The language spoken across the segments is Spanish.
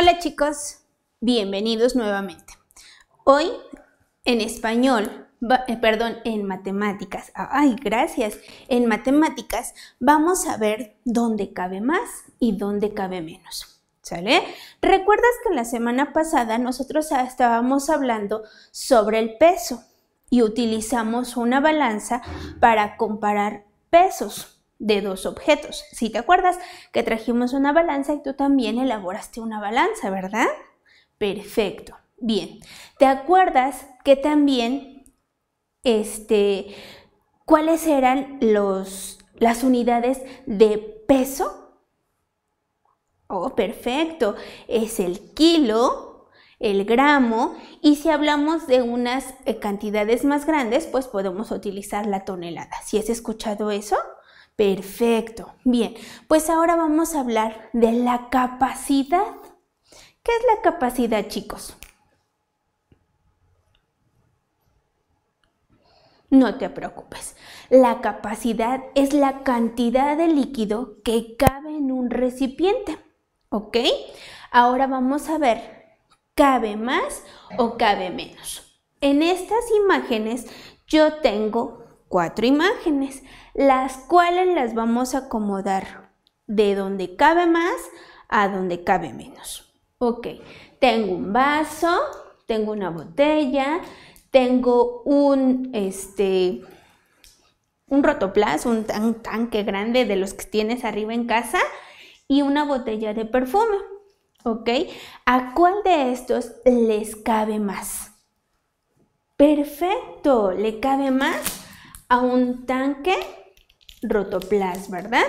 Hola chicos, bienvenidos nuevamente. Hoy en español, eh, perdón, en matemáticas, ay, gracias, en matemáticas vamos a ver dónde cabe más y dónde cabe menos. ¿Sale? ¿Recuerdas que la semana pasada nosotros estábamos hablando sobre el peso y utilizamos una balanza para comparar pesos? De dos objetos. Si te acuerdas que trajimos una balanza y tú también elaboraste una balanza, ¿verdad? Perfecto. Bien. ¿Te acuerdas que también, este, cuáles eran los, las unidades de peso? Oh, perfecto. Es el kilo, el gramo y si hablamos de unas eh, cantidades más grandes, pues podemos utilizar la tonelada. ¿Si has escuchado eso? Perfecto. Bien, pues ahora vamos a hablar de la capacidad. ¿Qué es la capacidad, chicos? No te preocupes. La capacidad es la cantidad de líquido que cabe en un recipiente. ¿Ok? Ahora vamos a ver, ¿cabe más o cabe menos? En estas imágenes yo tengo cuatro imágenes las cuales las vamos a acomodar de donde cabe más a donde cabe menos. Ok, tengo un vaso, tengo una botella, tengo un, este, un rotoplas, un, tanque grande de los que tienes arriba en casa y una botella de perfume. ¿Ok? ¿A cuál de estos les cabe más? Perfecto, le cabe más a un tanque rotoplas, ¿verdad?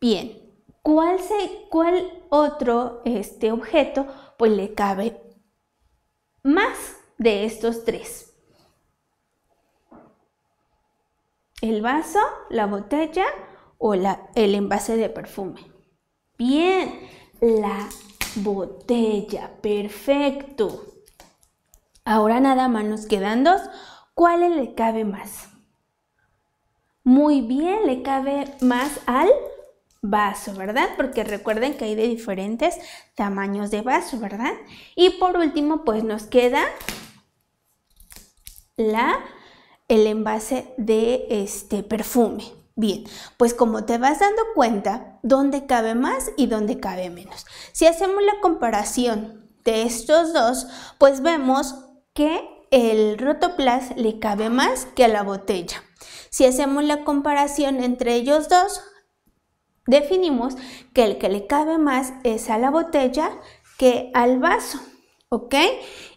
Bien, ¿cuál, se, cuál otro este objeto pues le cabe más de estos tres? ¿El vaso, la botella o la, el envase de perfume? Bien, la botella, perfecto. Ahora nada más nos quedan dos. ¿Cuál le cabe más? Muy bien, le cabe más al vaso, ¿verdad? Porque recuerden que hay de diferentes tamaños de vaso, ¿verdad? Y por último, pues nos queda la, el envase de este perfume. Bien, pues como te vas dando cuenta, dónde cabe más y dónde cabe menos. Si hacemos la comparación de estos dos, pues vemos que el rotoplas le cabe más que a la botella. Si hacemos la comparación entre ellos dos, definimos que el que le cabe más es a la botella que al vaso, ¿ok?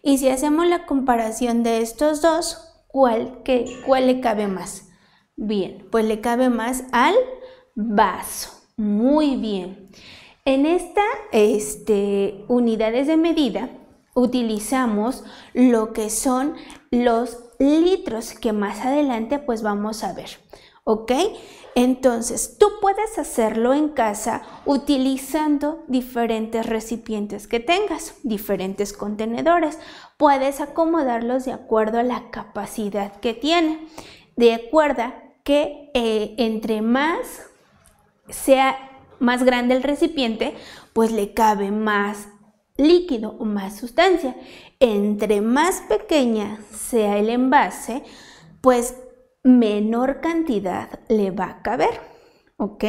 Y si hacemos la comparación de estos dos, ¿cuál, cuál le cabe más? Bien, pues le cabe más al vaso. Muy bien. En esta este, unidades de medida utilizamos lo que son los litros que más adelante pues vamos a ver. ¿Ok? Entonces, tú puedes hacerlo en casa utilizando diferentes recipientes que tengas, diferentes contenedores. Puedes acomodarlos de acuerdo a la capacidad que tiene. De acuerdo que eh, entre más sea más grande el recipiente, pues le cabe más líquido o más sustancia. Entre más pequeña sea el envase, pues menor cantidad le va a caber. ¿Ok?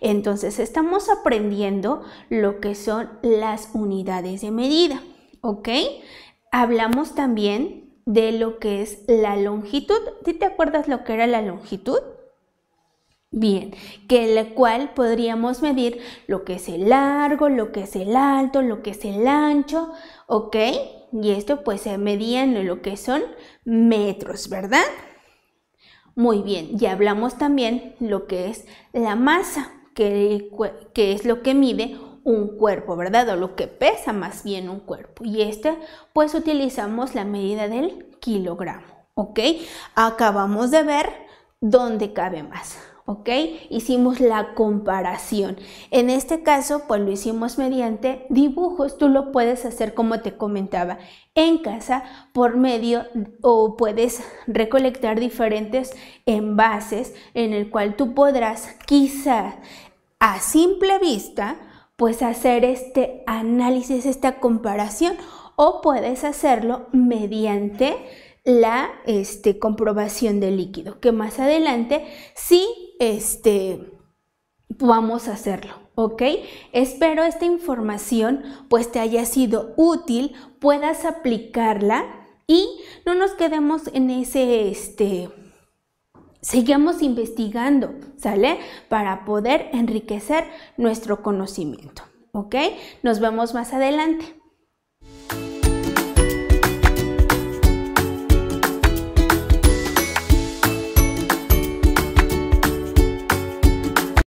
Entonces estamos aprendiendo lo que son las unidades de medida. ¿Ok? Hablamos también de lo que es la longitud. te acuerdas lo que era la longitud? Bien, que la cual podríamos medir lo que es el largo, lo que es el alto, lo que es el ancho, ¿ok? Y esto pues se medía en lo que son metros, ¿verdad? Muy bien, ya hablamos también lo que es la masa, que, que es lo que mide un cuerpo, ¿verdad? O lo que pesa más bien un cuerpo. Y este pues utilizamos la medida del kilogramo, ¿ok? Acabamos de ver dónde cabe más. ¿Ok? Hicimos la comparación. En este caso, pues lo hicimos mediante dibujos. Tú lo puedes hacer como te comentaba en casa por medio o puedes recolectar diferentes envases en el cual tú podrás quizá a simple vista pues hacer este análisis, esta comparación o puedes hacerlo mediante la este, comprobación del líquido, que más adelante sí este, vamos a hacerlo, ¿ok? Espero esta información pues te haya sido útil, puedas aplicarla y no nos quedemos en ese, este, sigamos investigando, ¿sale? Para poder enriquecer nuestro conocimiento, ¿ok? Nos vemos más adelante.